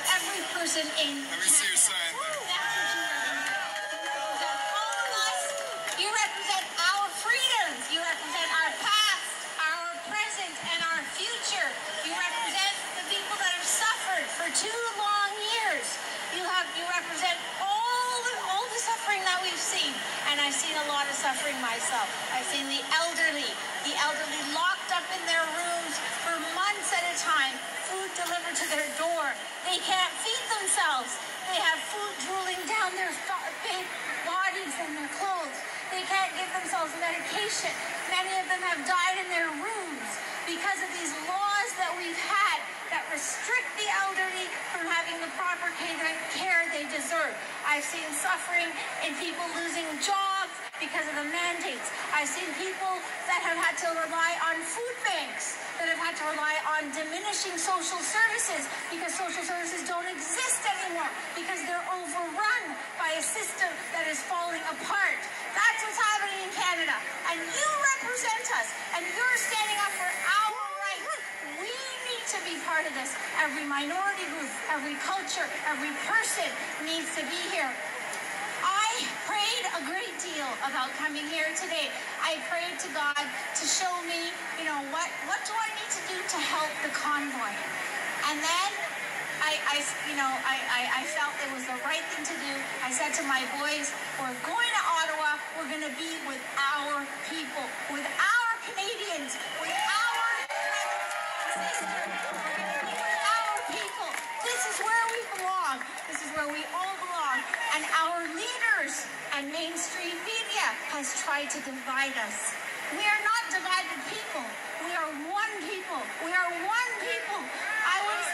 person in Let me see your sign. all of us. You represent our freedoms. You represent our past, our present, and our future. You represent the people that have suffered for two long years. You have you represent all the all the suffering that we've seen. And I've seen a lot of suffering myself. I've seen the elderly, the elderly locked up in their rooms for months at a time, food delivered to their door. They can't feed themselves. They have food drooling down their bodies and their clothes. They can't give themselves medication. Many of them have died in their rooms because of these laws that we've had that restrict the elderly from having the proper care care they deserve. I've seen suffering in people losing jobs the mandates. I've seen people that have had to rely on food banks, that have had to rely on diminishing social services because social services don't exist anymore because they're overrun by a system that is falling apart. That's what's happening in Canada. And you represent us, and you're standing up for our rights. We need to be part of this. Every minority group, every culture, every person needs to be here. A great deal about coming here today. I prayed to God to show me, you know, what what do I need to do to help the convoy? And then I, I you know, I, I, I felt it was the right thing to do. I said to my boys, we're going to Ottawa. We're going to be with our people, with our Canadians, with our sisters. We're going to be with our people. This is where we belong. This is where we all belong. And our leaders and mainstream media tried to divide us. We are not divided people. We are one people. We are one people. I was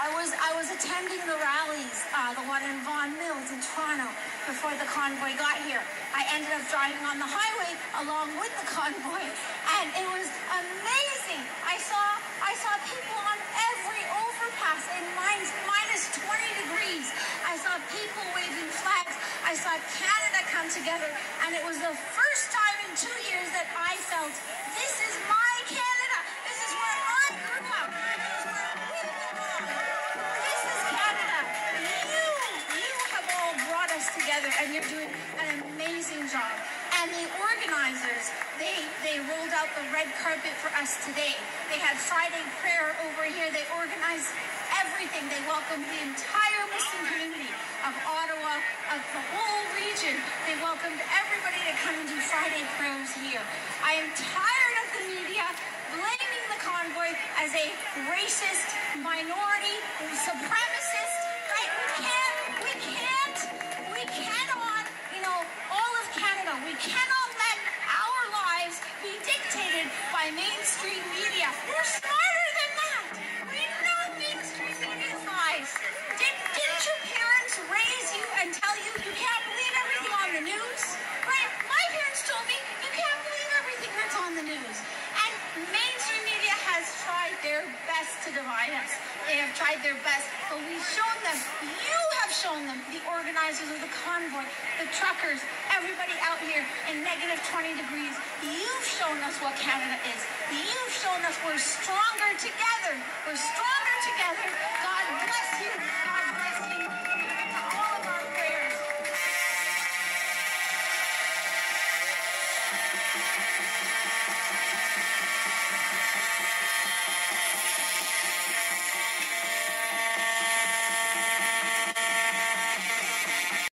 I was I was attending the rallies, uh, the one in Vaughan Mills in Toronto, before the convoy got here. I ended up driving on the highway along with the convoy, and it was amazing. I saw I saw people on every overpass in minus, minus 20 degrees. I saw people waving flags. I saw come together, and it was the first time in two years that I felt this is my Canada. This is where I grew up. This is Canada. You, you have all brought us together, and you're doing an amazing job. And the organizers, they they rolled out the red carpet for us today. They had Friday prayer over here. They organized everything. They welcomed the entire Muslim community of Ottawa, of the whole region. They welcomed everybody to come and do Friday prayers here. I am tired of the media blaming the convoy as a racist, minority, supremacist. News? Right? My parents told me you can't believe everything that's on the news. And mainstream media has tried their best to divide us. They have tried their best, but we've shown them, you have shown them, the organizers of the convoy, the truckers, everybody out here in negative 20 degrees. You've shown us what Canada is. You've shown us we're stronger together. We're stronger together. God bless you. God